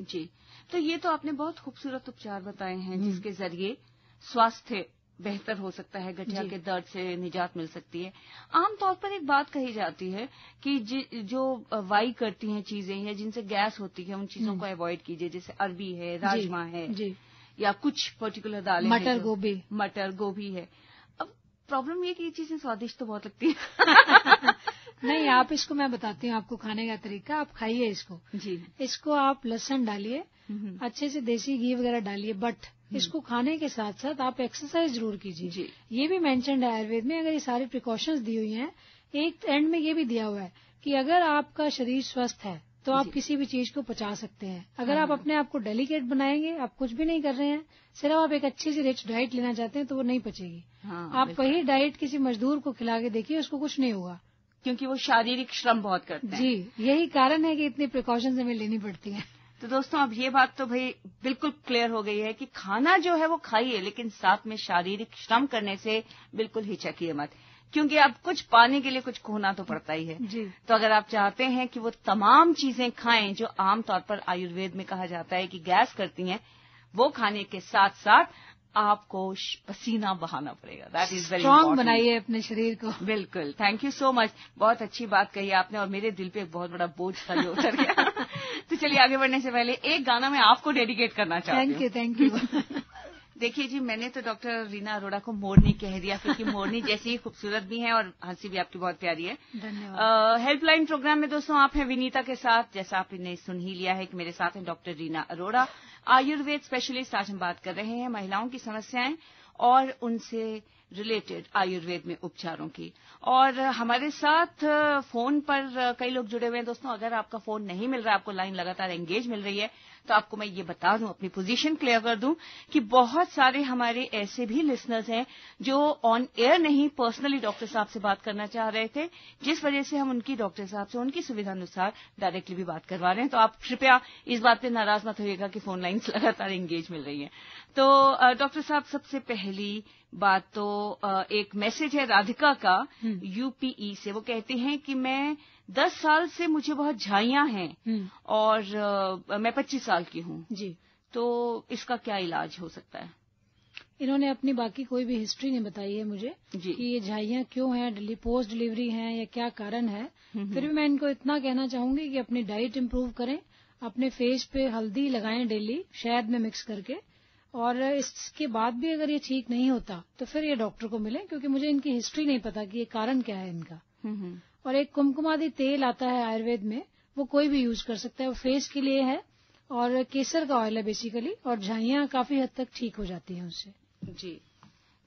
जी तो ये तो आपने बहुत खूबसूरत उपचार बताए हैं जिसके ज़रिए स्वास्थ्य बेहतर हो सकता है गठिया के दर्द से निजात मिल सकती है। आमतौर पर एक बात कही जाती है कि ज, जो वाई करती हैं चीज़ें या जिनसे गैस होती है उन चीज़ों को अवॉइड कीजिए जैसे अरबी है राजमा है जी। या कुछ पर्टिकुलर दालें मटर गोभी। मटर गोभी है। अब प्रॉब्लम ये कि ये चीज़ें स्वादिष्ट तो बहुत लगती है। *laughs* *laughs* नहीं आप इसको मैं बताती हूँ आपको खाने का तरीका। आप खाइए इसको। जी। इसको आप लहसुन डालिए। हम्म, अच्छे से देसी घी वगैरह डालिए बट इसको खाने के साथ साथ आप एक्सरसाइज ज़रूर कीजिए। जी। ये भी मेंशनड है आयुर्वेद में अगर ये सारी प्रिकॉशंस दी हुई हैं एक एंड में ये भी दिया हुआ है कि अगर आपका शरीर स्वस्थ है तो आप किसी भी चीज़ को पचा सकते हैं। अगर हाँ, आप हाँ। अपने आप को डेलिकेट बनाएँगे आप कुछ भी नहीं कर रहे हैं सिर्फ़ आप एक अच्छी सी रिच डाइट लेना चाहते हैं तो वो नहीं पचेगी। हाँ आप वही डाइट किसी मजदूर को खिला के देखिए उसको कुछ नहीं होगा। क्योंकि वो शारीरिक श्रम बहुत करते हैं। जी यही कारण है कि इतनी प्रिकॉशंस हमें लेनी पड़ती हैं। तो दोस्तों अब ये बात तो भाई बिल्कुल क्लियर हो गई है कि खाना जो है वो खाइए लेकिन साथ में शारीरिक श्रम करने से बिल्कुल हिचकिए मत। क्योंकि अब कुछ पाने के लिए कुछ खोना तो पड़ता ही है। जी। तो अगर आप चाहते हैं कि वो तमाम चीज़ें खाएँ जो आमतौर पर आयुर्वेद में कहा जाता है कि गैस करती हैं वो खाने के साथ साथ आपको पसीना बहाना पड़ेगा। दैट इज़ वेरी स्ट्रांग बनाइए अपने शरीर को। बिल्कुल। थैंक यू सो मच बहुत अच्छी बात कही आपने और मेरे दिल पे एक बहुत बड़ा बोझ था जो उतर गया। *laughs* तो चलिए आगे बढ़ने से पहले एक गाना मैं आपको डेडिकेट करना चाहती थैंक यू थैंक यू देखिए जी मैंने तो डॉक्टर रीना अरोड़ा को मोरनी कह दिया क्योंकि मोरनी *laughs* जैसी ही खूबसूरत भी है और हँसी भी आपकी बहुत प्यारी है। धन्यवाद। हेल्पलाइन प्रोग्राम में दोस्तों आप हैं विनीता के साथ जैसा आपने सुन ही लिया है कि मेरे साथ हैं डॉक्टर रीना अरोड़ा। आयुर्वेद स्पेशलिस्ट आज हम बात कर रहे हैं महिलाओं की समस्याएँ और उनसे रिलेटेड आयुर्वेद में उपचारों की। और हमारे साथ फ़ोन पर कई लोग जुड़े हुए हैं। दोस्तों, अगर आपका फ़ोन नहीं मिल रहा है आपको लाइन लगातार एंगेज मिल रही है तो आपको मैं ये बता दूँ, अपनी पोजीशन क्लियर कर दूँ कि बहुत सारे हमारे ऐसे भी लिसनर्स हैं जो ऑन एयर नहीं पर्सनली डॉक्टर साहब से बात करना चाह रहे थे, जिस वजह से हम उनकी डॉक्टर साहब से, उनकी सुविधा अनुसार डायरेक्टली भी बात करवा रहे हैं। तो आप कृपया इस बात पर नाराज़ मत होइएगा कि फ़ोन लाइन्स *laughs* लगातार एंगेज मिल रही हैं। तो डॉक्टर साहब, सबसे पहली बात तो एक मैसेज है राधिका का हम्म। यूपीई से। वो कहते हैं कि मैं दस साल से मुझे बहुत झाइयाँ हैं हम्म, और मैं पच्चीस साल की हूँ। जी। तो इसका क्या इलाज हो सकता है? इन्होंने अपनी बाकी कोई भी हिस्ट्री नहीं बताई है मुझे कि ये झाइयाँ क्यों हैं डिली पोस्ट डिलीवरी हैं या क्या कारण है। फिर भी मैं इनको इतना कहना चाहूँगी कि अपनी डाइट इम्प्रूव करें अपने फेस पे हल्दी लगाएँ डेली शहद में मिक्स करके और इसके बाद भी अगर ये ठीक नहीं होता तो फिर ये डॉक्टर को मिले क्योंकि मुझे इनकी हिस्ट्री नहीं पता कि ये कारण क्या है इनका। हम्म, हम्म, और एक कुमकुमादी तेल आता है आयुर्वेद में वो कोई भी यूज़ कर सकता है वो फेस के लिए है और केसर का ऑयल है बेसिकली और झाइयाँ काफ़ी हद तक ठीक हो जाती हैं उससे। जी।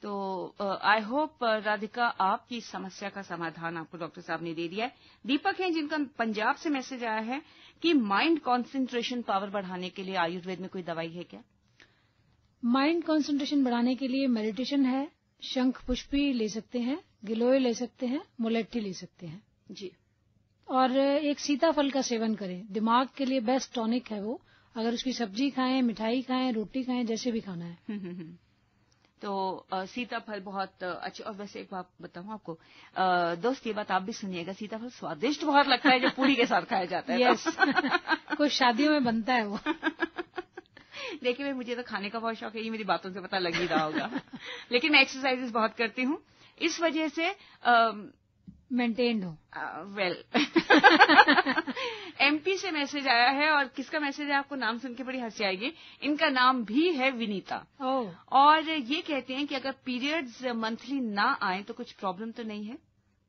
तो आई होप राधिका आपकी समस्या का समाधान आपको डॉक्टर साहब ने दे दिया है। दीपक हैं जिनका पंजाब से मैसेज आया है कि माइंड कंसंट्रेशन पावर बढ़ाने के लिए आयुर्वेद में कोई दवाई है क्या? माइंड कंसंट्रेशन बढ़ाने के लिए मेडिटेशन है। शंख पुष्पी ले सकते हैं गिलोय ले सकते हैं मोलेट्टी ले सकते हैं। जी। और एक सीताफल का सेवन करें। दिमाग के लिए बेस्ट टॉनिक है वो। अगर उसकी सब्ज़ी खाएँ मिठाई खाएँ रोटी खाएँ जैसे भी खाना है। हम्म, हम्म, हम्म। तो सीताफल बहुत अच्छे और वैसे एक बात बताऊँ आपको। आ, दोस्त ये बात आप भी सुनिएगा। सीताफल स्वादिष्ट बहुत लगता है जो पूरी के साथ खाया जाता है। यस *laughs* कुछ शादियों में बनता है वो। *laughs* देखिए भाई मुझे तो खाने का बहुत शौक है ये मेरी बातों से पता लग ही रहा होगा। लेकिन मैं एक्सरसाइजेस बहुत करती हूँ। इस वजह से मेंटेन्ड हो। वेल एमपी से मैसेज आया है और किसका मैसेज है आपको नाम सुन के बड़ी हँसी आएगी। इनका नाम भी है विनीता। Oh. और ये कहते हैं कि अगर पीरियड्स मंथली ना आए तो कुछ प्रॉब्लम तो नहीं है?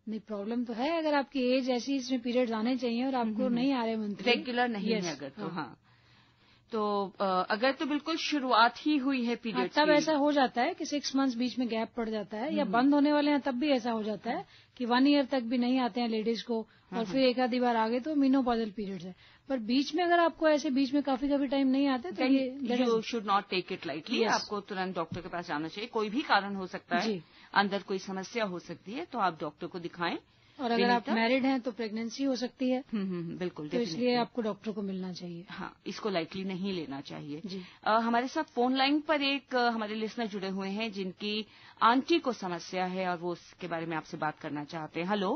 नहीं प्रॉब्लम तो है। अगर आपकी एज ऐसी इसमें पीरियड्स आने चाहिए और आपको हम्म, हम्म। नहीं आ रहे मंथली रेगुलर नहीं yes, है अगर तो हाँ, हाँ। तो अगर तो बिल्कुल शुरुआत ही हुई है पीरियड हाँ, तब ऐसा हो जाता है कि सिक्स मंथ्स बीच में गैप पड़ जाता है या हम्म। बंद होने वाले हैं तब भी ऐसा हो जाता है कि वन ईयर तक भी नहीं आते हैं लेडीज़ को और हम्म, फिर। एक आधी बार आगे तो मीनोपॉजल पीरियड्स है। पर बीच में अगर आपको ऐसे बीच में काफ़ी काफ़ी टाइम नहीं आते तो you should not take it lightly आपको तुरंत डॉक्टर के पास जाना चाहिए। कोई भी कारण हो सकता है। अंदर कोई समस्या हो सकती है तो आप डॉक्टर को दिखाएँ। और अगर आप मैरिड हैं तो प्रेगनेंसी हो सकती है। हम्म, हम्म, हम्म, बिल्कुल तो इसलिए आपको डॉक्टर को मिलना चाहिए। हाँ इसको लाइटली नहीं लेना चाहिए। जी। आ, हमारे साथ फ़ोन लाइन पर एक हमारे लिसनर जुड़े हुए हैं जिनकी आंटी को समस्या है और वो उसके बारे में आपसे बात करना चाहते हैं। हेलो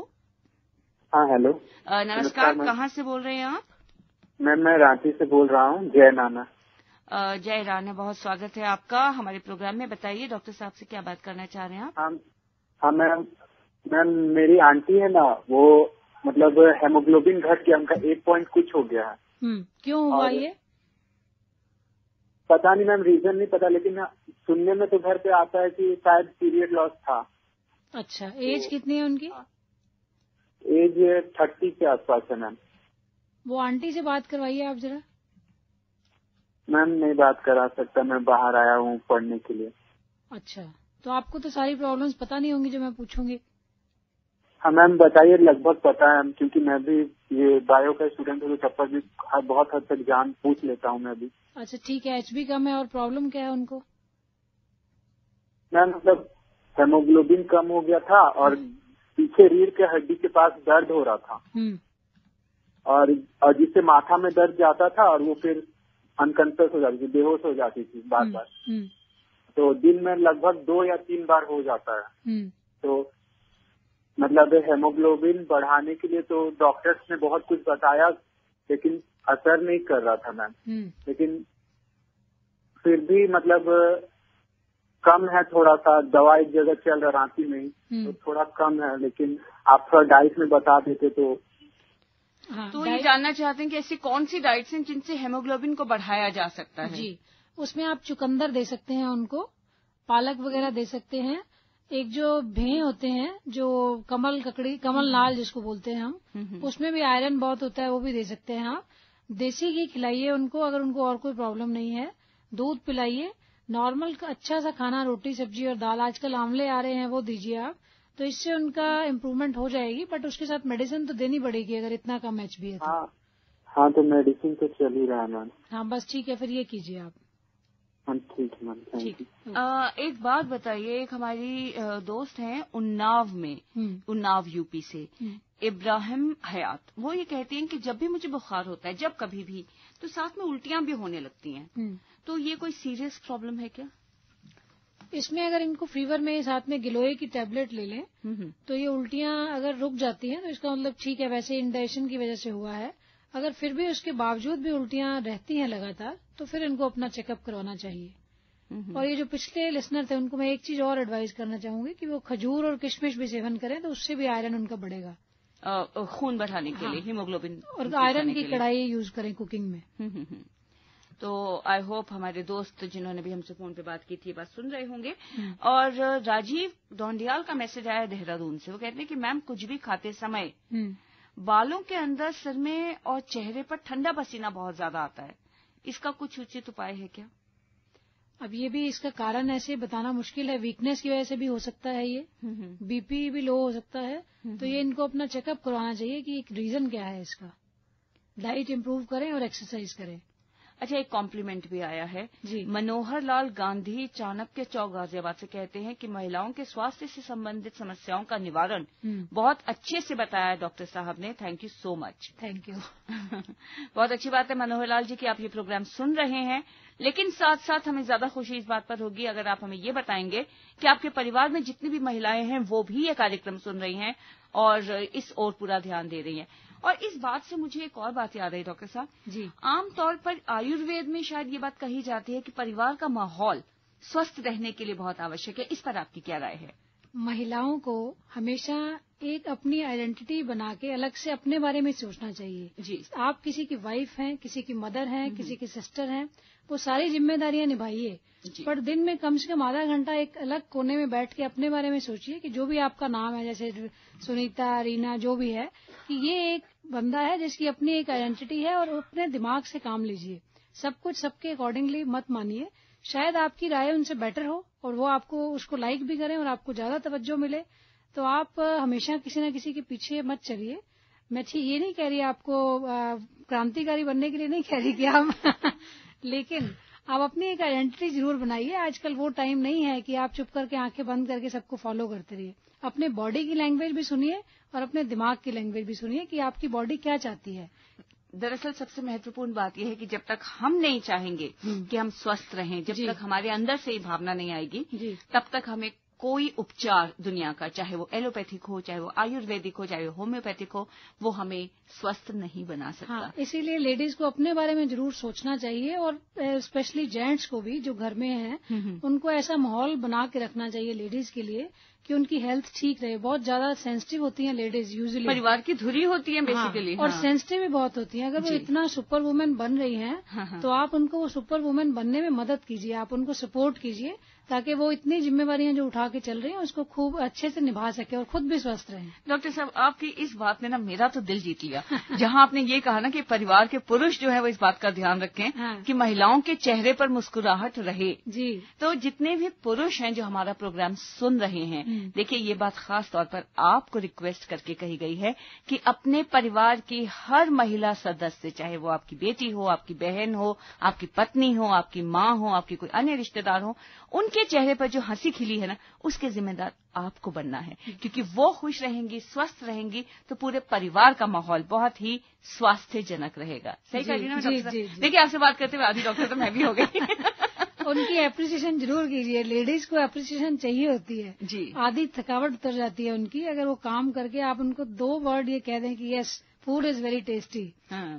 हाँ हेलो नमस्कार कहाँ से बोल रहे हैं आप? मैम मैं रांची से बोल रहा हूँ जय नाना। जय राना बहुत स्वागत है आपका हमारे प्रोग्राम में। बताइए डॉक्टर साहब से क्या बात करना चाह रहे हैं आप? हाँ, हाँ मैम मैम मेरी आंटी है ना वो मतलब हेमोग्लोबिन घट गया उनका एक पॉइंट कुछ हो गया है। हम्म, क्यों हुआ ये? पता नहीं मैम रीजन नहीं पता लेकिन सुनने में तो घर पे आता है कि शायद पीरियड लॉस था। अच्छा एज तो, कितनी है उनकी? एज थर्टी के आसपास है मैम। वो आंटी से बात करवाइए आप जरा। मैम नहीं बात करा सकता मैं बाहर आया हूँ पढ़ने के लिए। अच्छा तो आपको तो सारी प्रॉब्लम्स पता नहीं होंगी जो मैं पूछूँगी। हाँ मैम बताइए लगभग पता है क्योंकि मैं भी ये बायो का स्टूडेंट हूँ तो पर भी बहुत हद तक जान पूछ लेता हूँ मैं भी। अच्छा ठीक है एचबी कम है और प्रॉब्लम क्या है उनको? मैम मतलब हेमोग्लोबिन कम हो गया था और पीछे रीढ़ के हड्डी के पास दर्द हो रहा था। हम्म। और और जिससे माथा में दर्द जाता था और वो फिर अनकंसियस हो जाती थी बेहोश हो जाती थी बार बार। हम्म, हम्म। तो दिन में लगभग दो या तीन बार हो जाता है। तो मतलब हेमोग्लोबिन बढ़ाने के लिए तो डॉक्टर्स ने बहुत कुछ बताया लेकिन असर नहीं कर रहा था मैम हम्म। लेकिन फिर भी मतलब कम है थोड़ा सा दवा एक जगह चल रहा रांची में हम्म। तो थोड़ा कम है लेकिन आप थोड़ा डाइट में बता देते तो हाँ, तो ये जानना चाहते हैं कि ऐसी कौन सी डाइट्स हैं जिनसे हेमोग्लोबिन को बढ़ाया जा सकता है जी उसमें आप चुकंदर दे सकते हैं उनको पालक वगैरह दे सकते हैं एक जो भे होते हैं जो कमल ककड़ी कमल नाल जिसको बोलते हैं हम हम्म, हम्म। उसमें भी आयरन बहुत होता है वो भी दे सकते हैं आप। देसी घी खिलाइए उनको अगर उनको और कोई प्रॉब्लम नहीं है। दूध पिलाइए। नॉर्मल अच्छा सा खाना रोटी सब्ज़ी और दाल आजकल आंवले आ रहे हैं वो दीजिए आप। तो इससे उनका इम्प्रूवमेंट हो जाएगी बट उसके साथ मेडिसिन तो देनी पड़ेगी अगर इतना कम एच बी है तो। हाँ, हाँ तो मेडिसिन तो चल ही रहा है मैम हाँ बस ठीक है फिर ये कीजिए आप। ठीक है ठीक एक बात बताइए एक हमारी दोस्त हैं उन्नाव में हम्म। उन्नाव यूपी से हम्म। इब्राहिम हयात। वो ये कहती हैं कि जब भी मुझे बुखार होता है जब कभी भी तो साथ में उल्टियाँ भी होने लगती हैं। हम्म। तो ये कोई सीरियस प्रॉब्लम है क्या? इसमें अगर इनको फीवर में साथ में गिलोय की टेबलेट ले लें तो ये उल्टियाँ अगर रुक जाती हैं तो इसका मतलब ठीक है वैसे इंडाइजेशन की वजह से हुआ है। अगर फिर भी उसके बावजूद भी उल्टियाँ रहती हैं लगातार तो फिर इनको अपना चेकअप करवाना चाहिए। और ये जो पिछले लिसनर थे उनको मैं एक चीज़ और एडवाइस करना चाहूँगी कि वो खजूर और किशमिश भी सेवन करें तो उससे भी आयरन उनका बढ़ेगा। खून बढ़ाने के हाँ। लिए हीमोग्लोबिन और आयरन की कढ़ाई यूज़ करें कुकिंग में। हम्म, हम्म, हम्म। तो आई होप हमारे दोस्त जिन्होंने भी हमसे फ़ोन पे बात की थी बात सुन रहे होंगे। और राजीव डोंडियाल का मैसेज आया देहरादून से। वो कहते हैं कि मैम कुछ भी खाते समय बालों के अंदर सिर में और चेहरे पर ठंडा पसीना बहुत ज़्यादा आता है। इसका कुछ उचित उपाय है क्या? अब ये भी इसका कारण ऐसे बताना मुश्किल है। वीकनेस की वजह से भी हो सकता है ये। बीपी भी लो हो सकता है। तो ये इनको अपना चेकअप करवाना चाहिए कि एक रीजन क्या है इसका। डाइट इम्प्रूव करें और एक्सरसाइज करें। अच्छा एक कॉम्प्लीमेंट भी आया है। जी। मनोहर लाल गांधी चाणक्य चौक गाजियाबाद से कहते हैं कि महिलाओं के स्वास्थ्य से संबंधित समस्याओं का निवारण बहुत अच्छे से बताया डॉक्टर साहब ने। Thank you so much thank you बहुत अच्छी बात है मनोहर लाल जी की आप ये प्रोग्राम सुन रहे हैं। लेकिन साथ साथ हमें ज़्यादा खुशी इस बात पर होगी अगर आप हमें ये बताएँगे कि आपके परिवार में जितनी भी महिलाएँ हैं वो भी ये कार्यक्रम सुन रही हैं और इस ओर पूरा ध्यान दे रही हैं। और इस बात से मुझे एक और बात याद आई डॉक्टर साहब। जी। आमतौर पर आयुर्वेद में शायद ये बात कही जाती है कि परिवार का माहौल स्वस्थ रहने के लिए बहुत आवश्यक है। इस पर आपकी क्या राय है? महिलाओं को हमेशा एक अपनी आइडेंटिटी बना के अलग से अपने बारे में सोचना चाहिए। जी। आप किसी की वाइफ हैं किसी की मदर हैं किसी की सिस्टर हैं वो सारी जिम्मेदारियाँ निभाइए। पर दिन में कम से कम आधा घंटा एक अलग कोने में बैठ के अपने बारे में सोचिए कि जो भी आपका नाम है जैसे सुनीता रीना जो भी है कि ये एक बंदा है जिसकी अपनी एक आइडेंटिटी है और अपने दिमाग से काम लीजिए। सब कुछ सबके अकॉर्डिंगली मत मानिए। शायद आपकी राय उनसे बेटर हो और वो आपको उसको लाइक भी करें और आपको ज़्यादा तवज्जो मिले। तो आप हमेशा किसी न किसी के पीछे मत चलिए। मैं ठीक ये नहीं कह रही आपको क्रांतिकारी बनने के लिए नहीं कह रही कि आप *laughs* लेकिन आप अपनी एक आइडेंटिटी ज़रूर बनाइए। आजकल वो टाइम नहीं है कि आप चुप करके आँखें बंद करके सबको फॉलो करते रहिए। अपने बॉडी की लैंग्वेज भी सुनिए और अपने दिमाग की लैंग्वेज भी सुनिए कि आपकी बॉडी क्या चाहती है। दरअसल सबसे महत्वपूर्ण बात यह है कि जब तक हम नहीं चाहेंगे कि हम स्वस्थ रहें जब तक हमारे अंदर से ये भावना नहीं आएगी तब तक हमें कोई उपचार दुनिया का चाहे वो एलोपैथिक हो चाहे वो आयुर्वेदिक हो चाहे वो होम्योपैथिक हो वो हमें स्वस्थ नहीं बना सकता। हाँ इसीलिए लेडीज़ को अपने बारे में ज़रूर सोचना चाहिए और स्पेशली जेंट्स को भी जो घर में हैं उनको ऐसा माहौल बना के रखना चाहिए लेडीज़ के लिए कि उनकी हेल्थ ठीक रहे। बहुत ज़्यादा सेंसिटिव होती हैं लेडीज़ यूजुअली परिवार की धुरी होती है बेसिकली हाँ, और सेंसिटिव भी बहुत होती हैं। अगर वो इतना सुपर वुमेन बन रही हैं हाँ, हाँ। तो आप उनको वो सुपर वुमेन बनने में मदद कीजिए। आप उनको सपोर्ट कीजिए ताकि वो इतनी जिम्मेवारियाँ जो उठा के चल रही हैं उसको खूब अच्छे से निभा सके और खुद भी स्वस्थ रहें। डॉक्टर साहब आपकी इस बात ने ना मेरा तो दिल जीत लिया। जहाँ आपने ये कहा ना कि परिवार के पुरुष जो है वो इस बात का ध्यान रखें हाँ। कि महिलाओं के चेहरे पर मुस्कुराहट रहे। जी। तो जितने भी पुरुष हैं जो हमारा प्रोग्राम सुन रहे हैं। देखिए ये बात खास तौर पर आपको रिक्वेस्ट करके कही गई है कि अपने परिवार की हर महिला सदस्य चाहे वो आपकी बेटी हो आपकी बहन हो आपकी पत्नी हो आपकी माँ हो आपकी कोई अन्य रिश्तेदार हो उनके चेहरे पर जो हँसी खिली है ना उसके जिम्मेदार आपको बनना है। क्योंकि वो खुश रहेंगी स्वस्थ रहेंगी तो पूरे परिवार का माहौल बहुत ही स्वास्थ्यजनक रहेगा। सही कह रही हूँ ना डॉक्टर। देखिए आपसे बात करते हुए आधी डॉक्टर तो मैं भी हो गई। *laughs* उनकी एप्रिसिएशन ज़रूर कीजिए। लेडीज़ को अप्रिसिएशन चाहिए होती है। जी। आधी थकावट उतर जाती है उनकी। अगर वो काम करके आप उनको दो वर्ड ये कह दें कि yes food is very tasty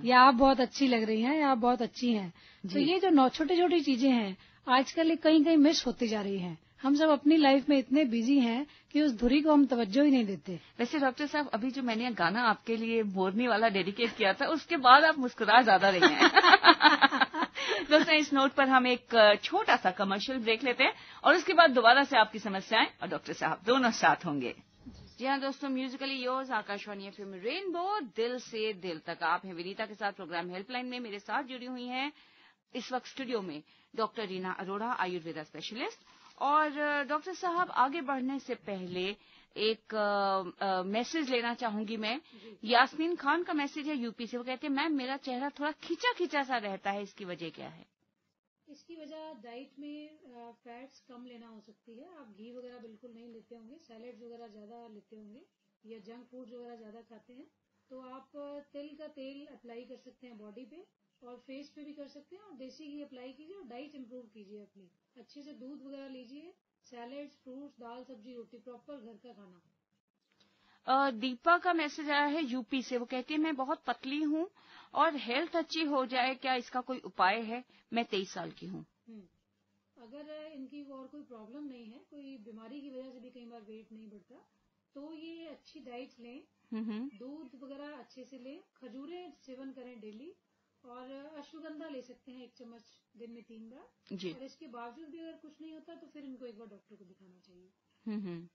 या आप बहुत अच्छी लग रही हैं या आप बहुत अच्छी हैं। तो ये जो नौ छोटी छोटी चीज़ें हैं आजकल ये कहीं कहीं मिस होती जा रही हैं। हम सब अपनी लाइफ में इतने बिज़ी हैं कि उस धुरी को हम तवज्जो ही नहीं देते। वैसे डॉक्टर साहब अभी जो मैंने गाना आपके लिए मोरनी वाला डेडिकेट किया था उसके बाद आप मुस्कुरा ज़्यादा रही हैं। *laughs* दोस्तों इस नोट पर हम एक छोटा सा कमर्शियल ब्रेक लेते हैं और उसके बाद दोबारा से आपकी समस्याएँ और डॉक्टर साहब दोनों साथ होंगे। जी हाँ दोस्तों musically yours Akashvani F rainbow दिल से दिल तक। आप हैं विनीता के साथ प्रोग्राम हेल्पलाइन में मेरे साथ जुड़ी हुई हैं। इस वक्त स्टूडियो में डॉक्टर रीना अरोड़ा, आयुर्वेदा स्पेशलिस्ट और डॉक्टर साहब आगे बढ़ने से पहले एक मैसेज लेना चाहूँगी मैं। यास्मीन खान का मैसेज है यूपी से। वो कहते हैं मैम मेरा चेहरा थोड़ा खिंचा खिंचा सा रहता है। इसकी वजह क्या है? इसकी वजह डाइट में फैट्स कम लेना हो सकती है। आप घी वगैरह बिल्कुल नहीं लेते होंगे। सैलेड्स वगैरह ज़्यादा लेते होंगे या जंक फ़ूड वगैरह ज़्यादा खाते हैं। तो आप तिल का तेल अप्लाई कर सकते हैं बॉडी पे और फेस पे भी कर सकते हैं और देसी घी अप्लाई कीजिए और डाइट इंप्रूव कीजिए अपनी। अच्छे से दूध वगैरह लीजिए। सैलेड्स फ्रूट्स दाल सब्ज़ी रोटी प्रॉपर घर का खाना दीपा का मैसेज आया है यूपी से। वो कहती है मैं बहुत पतली हूँ और हेल्थ अच्छी हो जाए क्या इसका कोई उपाय है? मैं तेईस साल की हूँ। हम्म। अगर इनकी और कोई प्रॉब्लम नहीं है कोई बीमारी की वजह से भी कई बार वेट नहीं बढ़ता तो ये अच्छी डाइट लें। हम्म, हम्म। दूध वगैरह अच्छे से लें। खजूरें सेवन करें डेली और अश्वगंधा ले सकते हैं एक चम्मच दिन में तीन बार। जी। और इसके बावजूद भी अगर कुछ नहीं होता तो फिर इनको एक बार डॉक्टर को दिखाना चाहिए। हम्म, हम्म।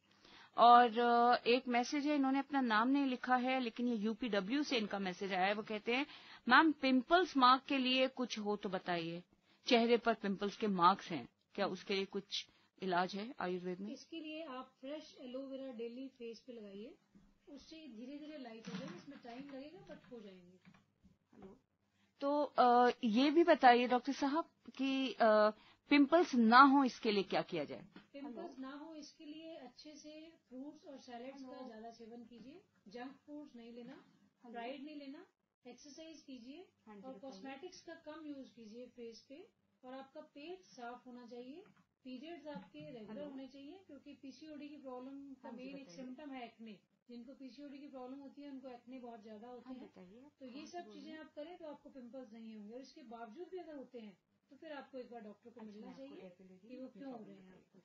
और एक मैसेज है इन्होंने अपना नाम नहीं लिखा है लेकिन ये यूपीडब्ल्यू से इनका मैसेज आया है। वो कहते हैं मैम पिंपल्स मार्क के लिए कुछ हो तो बताइए। चेहरे पर पिंपल्स के मार्क्स हैं। क्या उसके लिए कुछ इलाज है आयुर्वेद में? इसके लिए आप फ्रेश एलोवेरा डेली फेस पे लगाइए। उससे धीरे धीरे लाइट हो जाएगी इसमें टाइम लगेगा बट हो जाएँगे। तो आ, ये भी बताइए डॉक्टर साहब कि पिंपल्स ना हो इसके लिए क्या किया जाए? पिंपल्स ना हो इसके लिए अच्छे से फ्रूट्स और सैलेड्स का ज़्यादा सेवन कीजिए। जंक फूड्स नहीं लेना फ्राइड नहीं लेना एक्सरसाइज कीजिए हाँ और कॉस्मेटिक्स का कम यूज़ कीजिए फेस पे और आपका पेट साफ़ होना चाहिए। पीरियड्स आपके रेगुलर होने चाहिए क्योंकि पीसीओडी की प्रॉब्लम का मेन हाँ एक सिम्टम है एक्ने। जिनको पीसीओडी की प्रॉब्लम होती है उनको एक्ने बहुत ज़्यादा होते हाँ हैं। तो ये सब चीज़ें आप करें तो आपको पिंपल्स नहीं होंगे। और इसके बावजूद भी अगर होते हैं तो फिर आपको एक बार डॉक्टर को मिलना चाहिए कि वो क्यों हो रहे हैं आपको।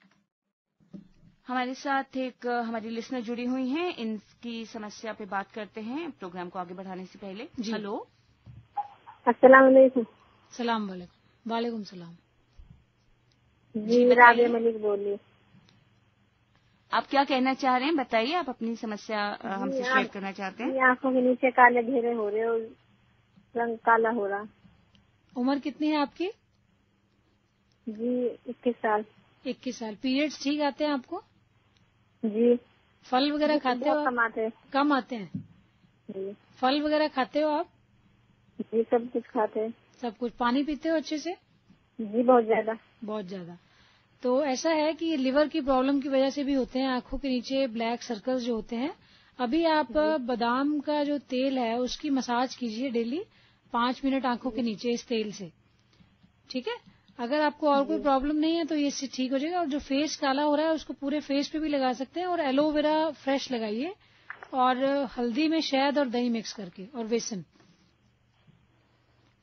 हमारे साथ एक हमारी लिसनर जुड़ी हुई हैं। इनकी समस्या पे बात करते हैं। प्रोग्राम को आगे बढ़ाने से पहले। हेलो अस्सलाम वालेकुम। सलाम वालेकुम। वालेकुम सलाम। जी राबे मलिक बोलिए आप क्या कहना चाह रहे हैं? बताइए आप अपनी समस्या हमसे शेयर करना चाहते हैं। आँखों के नीचे काले घेरे हो रहे और रंग काला हो रहा। उम्र कितनी है आपकी? जी इक्कीस साल। इक्कीस साल। पीरियड्स ठीक आते हैं आपको? जी। फल वगैरह खाते हो कम आते हैं। कम आते हैं? जी। फल वगैरह खाते हो आप? जी सब कुछ खाते हैं। सब कुछ। पानी पीते हो अच्छे से? जी बहुत ज़्यादा। बहुत ज़्यादा। तो ऐसा है कि लिवर की प्रॉब्लम की वजह से भी होते हैं आँखों के नीचे ब्लैक सर्कल्स जो होते हैं। अभी आप बादाम का जो तेल है उसकी मसाज कीजिए डेली पाँच मिनट आँखों के नीचे इस तेल से। ठीक है? अगर आपको और कोई प्रॉब्लम नहीं है तो ये इससे ठीक हो जाएगा। और जो फेस काला हो रहा है उसको पूरे फेस पे भी लगा सकते हैं और एलोवेरा फ्रेश लगाइए। और हल्दी में शहद और दही मिक्स करके और बेसन।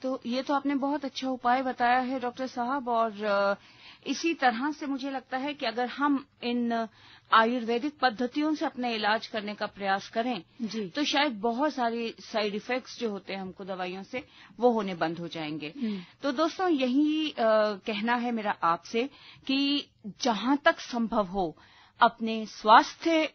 तो ये तो आपने बहुत अच्छा उपाय बताया है डॉक्टर साहब। और इसी तरह से मुझे लगता है कि अगर हम इन आयुर्वेदिक पद्धतियों से अपने इलाज करने का प्रयास करें जी। तो शायद बहुत सारे साइड इफेक्ट्स जो होते हैं हमको दवाइयों से वो होने बंद हो जाएँगे हम्म। तो दोस्तों यही आ, कहना है मेरा आपसे कि जहाँ तक संभव हो अपने स्वास्थ्य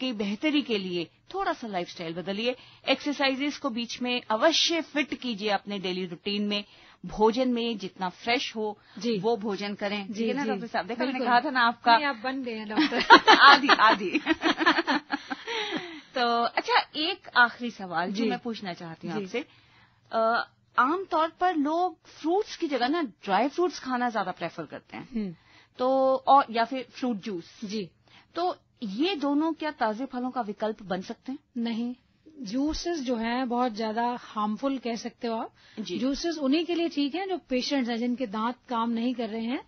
की बेहतरी के लिए थोड़ा सा लाइफस्टाइल बदलिए एक्सरसाइजेस को बीच में अवश्य फिट कीजिए अपने डेली रूटीन में भोजन में जितना फ्रेश हो जी। वो भोजन करें। जी ना डॉक्टर साहब? देखा मैंने कहा था ना आपका। आप बन गए हैं डॉक्टर। *laughs* आदि आदि *laughs* तो अच्छा एक आखिरी सवाल जो मैं पूछना चाहती हूँ आपसे। आमतौर पर लोग फ्रूट्स की जगह ना ड्राई फ्रूट्स खाना ज़्यादा प्रेफर करते हैं। हम्म। तो और या फिर फ्रूट जूस जी। तो ये दोनों क्या ताजे फलों का विकल्प बन सकते हैं? नहीं। जूसेस जो है बहुत ज़्यादा हार्मफुल कह सकते हो आप। जूसेस उन्हीं के लिए ठीक है जो पेशेंट्स हैं जिनके दांत काम नहीं कर रहे हैं।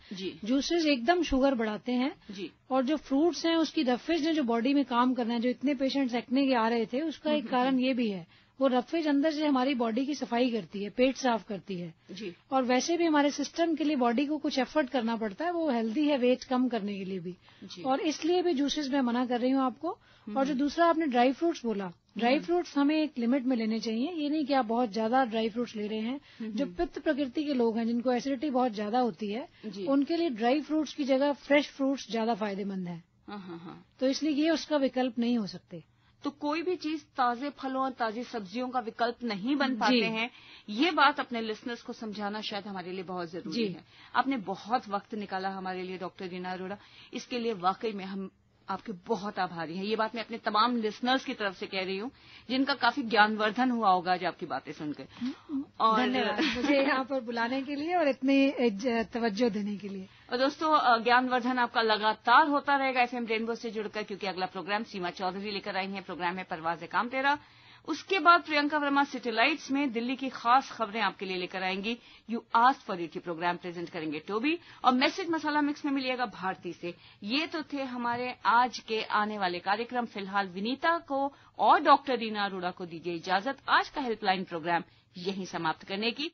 जूसेस एकदम शुगर बढ़ाते हैं। जी। और जो फ्रूट्स हैं उसकी रफेज ने जो बॉडी में काम करना है जो इतने पेशेंट्स एक्ने के आ रहे थे उसका एक कारण ये भी है। वो रफेज अंदर से हमारी बॉडी की सफ़ाई करती है पेट साफ़ करती है। जी। और वैसे भी हमारे सिस्टम के लिए बॉडी को कुछ एफर्ट करना पड़ता है वो हेल्दी है वेट कम करने के लिए भी। जी। और इसलिए भी जूसेस मैं मना कर रही हूँ आपको। और जो दूसरा आपने ड्राई फ्रूट्स बोला ड्राई फ्रूट्स हमें एक लिमिट में लेने चाहिए। ये नहीं कि आप बहुत ज़्यादा ड्राई फ्रूट्स ले रहे हैं। जो पित्त प्रकृति के लोग हैं जिनको एसिडिटी बहुत ज़्यादा होती है उनके लिए ड्राई फ्रूट्स की जगह फ्रेश फ्रूट्स ज़्यादा फ़ायदेमंद है। हाँ हाँ हाँ। तो इसलिए ये उसका विकल्प नहीं हो सकते। तो कोई भी चीज़ ताजे फलों और ताजी सब्जियों का विकल्प नहीं बन पाते हैं। ये बात अपने लिसनर्स को समझाना शायद हमारे लिए बहुत ज़रूरी है। आपने बहुत वक्त निकाला हमारे लिए डॉक्टर रीना अरोड़ा। इसके लिए वाकई में हम आपके बहुत आभारी हैं। ये बात मैं अपने तमाम लिसनर्स की तरफ़ से कह रही हूँ जिनका काफ़ी ज्ञानवर्धन हुआ होगा आज आपकी बातें सुनकर। और मुझे यहाँ पर बुलाने के लिए और इतनी तवज्जो देने के लिए। और दोस्तों ज्ञानवर्धन आपका लगातार होता रहेगा एफएम रेनबो से जुड़कर, क्योंकि अगला प्रोग्राम सीमा चौधरी लेकर आई हैं। प्रोग्राम है परवाज काम तेरा उसके बाद प्रियंका वर्मा सिटेलाइट्स में दिल्ली की खास खबरें आपके लिए लेकर आएँगी। You asked for it programme present करेंगे टोबी। और मैसेज मसाला मिक्स में मिलिएगा भारती से। ये तो थे हमारे आज के आने वाले कार्यक्रम। फ़िलहाल विनीता को और डॉक्टर रीना अरोड़ा को दीजिए इजाज़त। आज का हेल्पलाइन प्रोग्राम यहीं समाप्त करने की।